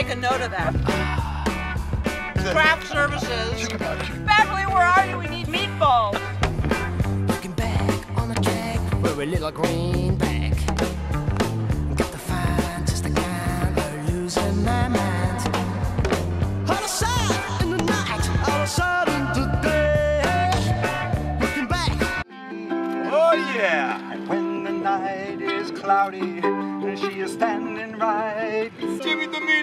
make a note of that. Craft services. Beverly, where are you? We need meatballs. Looking back on the track, we're a little greenback. Got the fine, just the kind of losing my mind. Out of sight in the night, out of sight in the day. Looking back. Oh yeah! And when the night is cloudy and she is standing right, Jimmy me the!